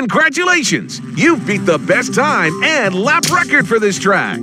Congratulations! You've beat the best time and lap record for this track.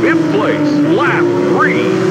Fifth place, lap three.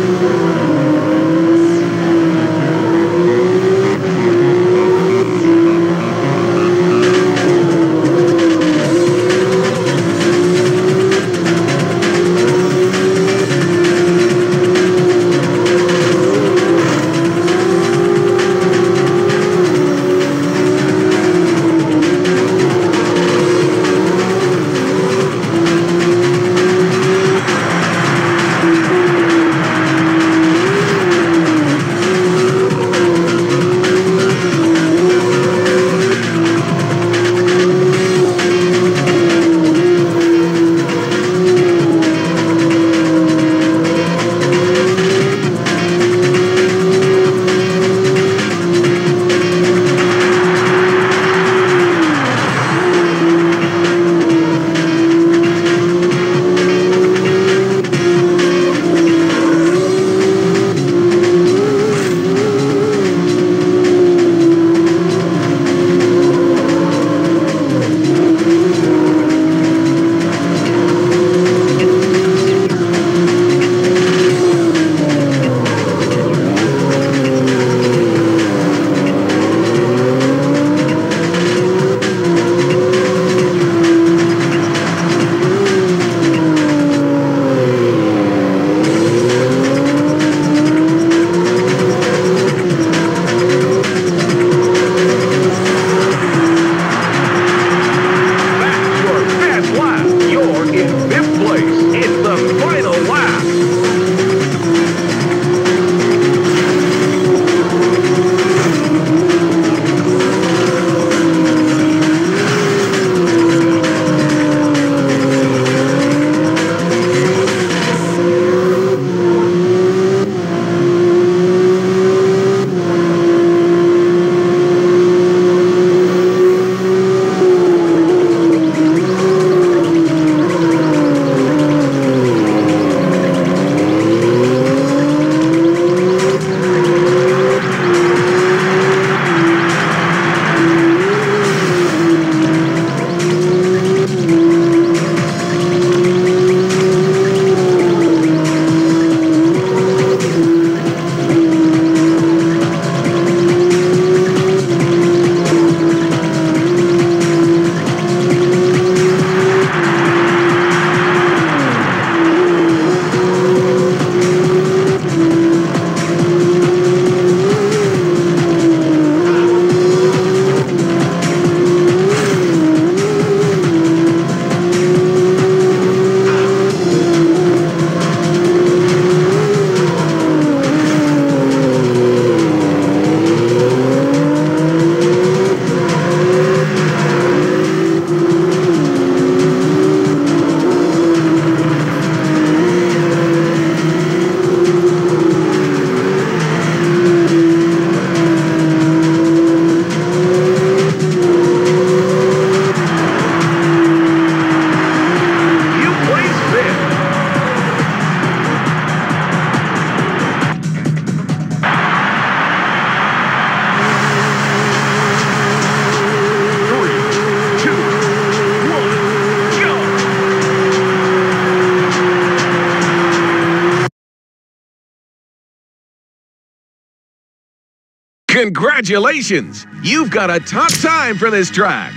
Congratulations! You've got a top time for this track.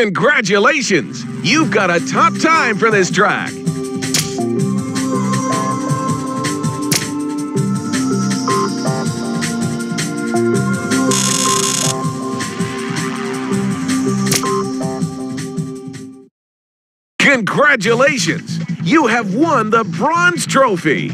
Congratulations! You've got a top time for this track. Congratulations! You have won the bronze trophy.